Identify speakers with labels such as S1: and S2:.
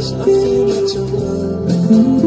S1: There's nothing that you're